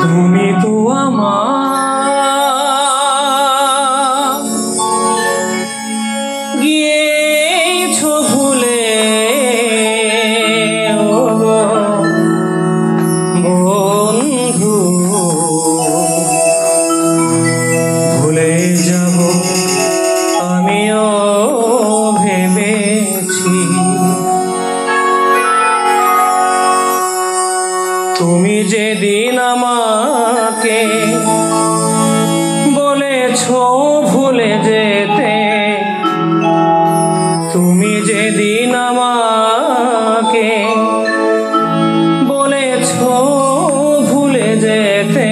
তুমি তো আমার তুমি যেদিন আমাকে বলেছ ভুলে যেতে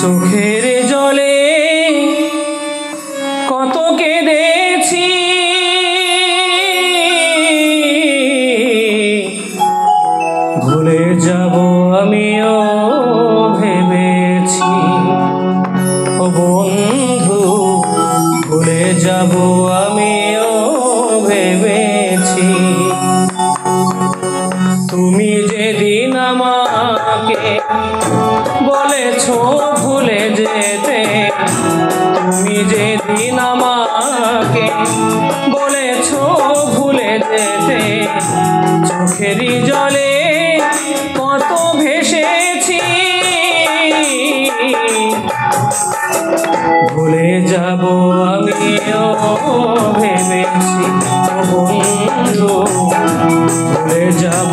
চোখের জলে কত কেঁদেছি বলেছ ভুলে যেতে। তুমি যেদিন আমাকে বলেছ ভুলে যেতে, চোখেরই জলে কত ভেসেছি। ভুলে যাব আমিও ভেবেছি বন্ধু, ভুলে যাব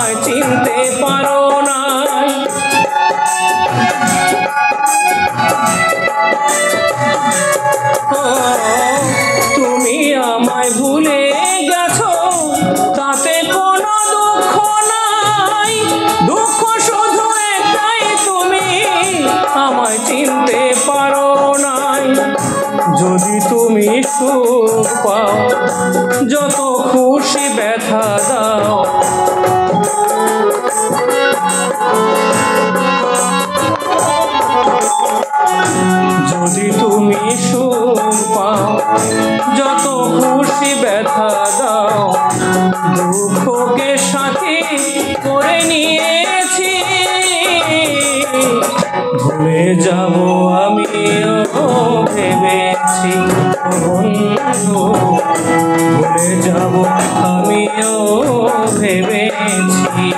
আমায় চিনতে পারো না তুমি আমায় ভুলে গেছো, তাতে কোনো দুঃখ নাই। দুঃখ শুধু একটাই, তুমি আমায় চিনতে পারো নাই। যদি তুমি সুখ পাও, যত খুশি ব্যথা দাও ভুলে যাব আমিও ভেবেছি ভুলে যাব আমিও ভেবেছি।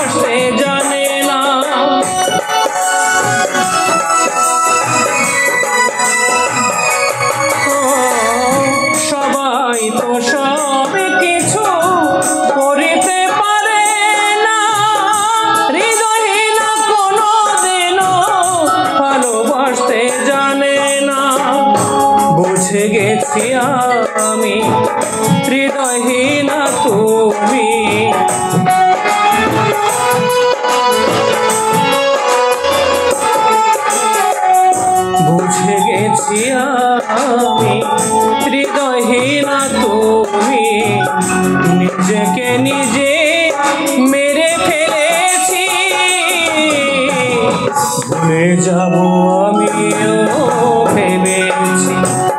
March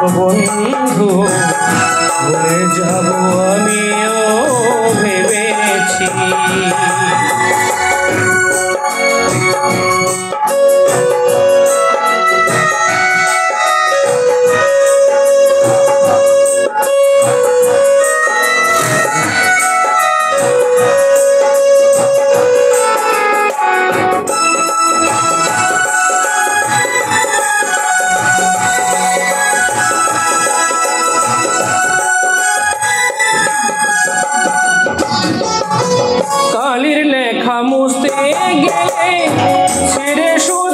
বন্ধু ভুলে যাব আমিও ভেবেছি Thank you. মুছতে গেলে ছেড়ে শুধু